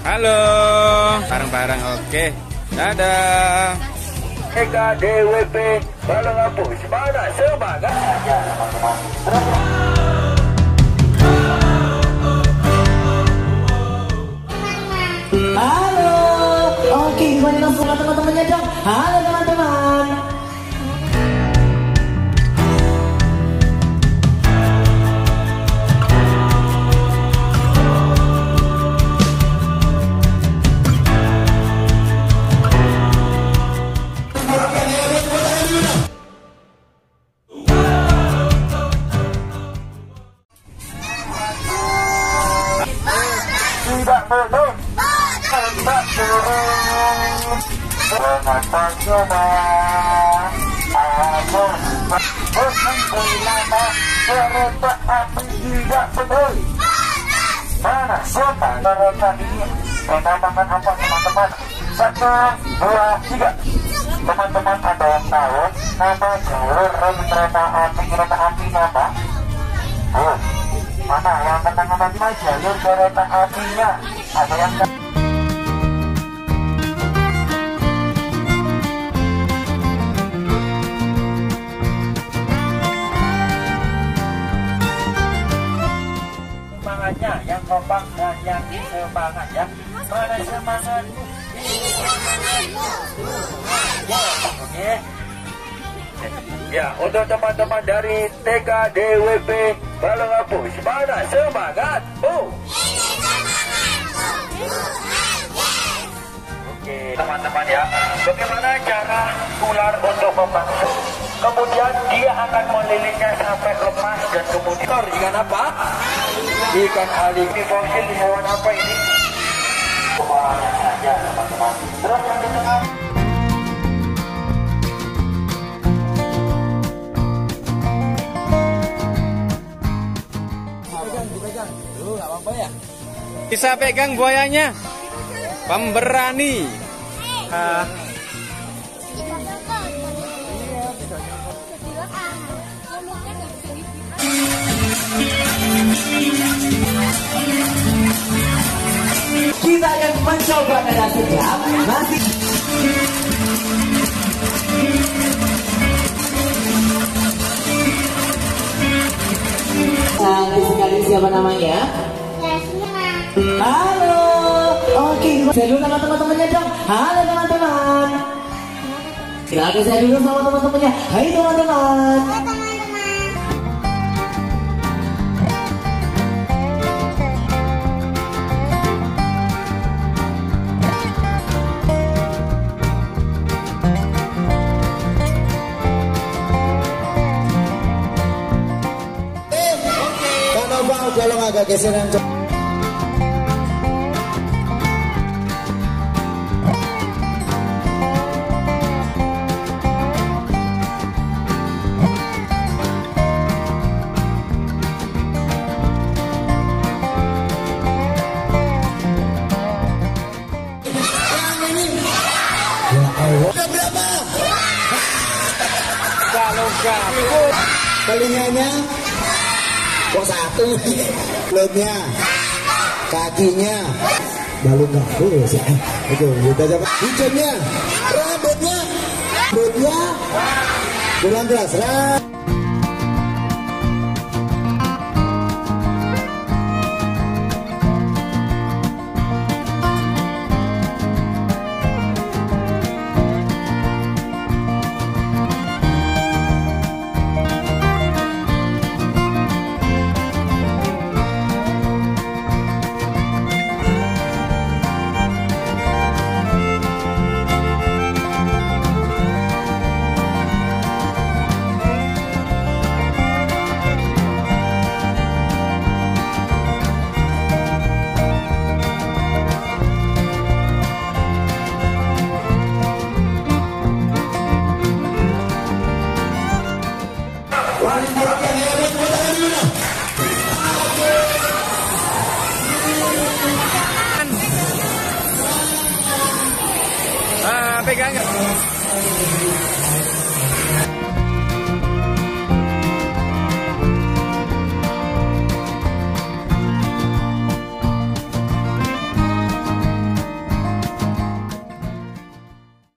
Halo. Bareng-bareng oke. Dadah. Eka DWP Balong Apus Mana semangat Halo. Oke, gimana langsung teman-temannya dong? Halo teman-teman. Mana kereta ini apa teman-teman Satu, dua, tiga Teman-teman ada yang tahu Nama jalur rel kereta api Kereta api nama Oh, mana yang nama jalur kereta apinya? Ada yang kompak dan yang semangat ya mana semangatmu oke ya untuk teman-teman dari TK DWP Balong Apus mana semangat oh Oke, teman-teman ya. Bagaimana cara ular untuk membangsa? Kemudian dia akan melilitnya sampai lemas dan kemudian ikan apa? Ikan ali. Ini fosil hewan apa ini? Banyak saja teman-teman. Terus yang di tengah. Bisa pegang buayanya. Pemberani. Ah, Kita akan mencoba dengan sejam. Masih Cantik sekali siapa namanya? Halo. Oke, saya dulu sama teman-temannya dong. Halo teman-teman. Silakan saya dulu sama teman-temannya. Hai teman-teman. Kan abang kalau agak geseran kalau telinganya kok satu? Mulutnya kakinya? Baru nggak terus ya itu kita coba. Hijaunya? Rambutnya? Rambutnya? Bulan belas rambut Ah, pegang.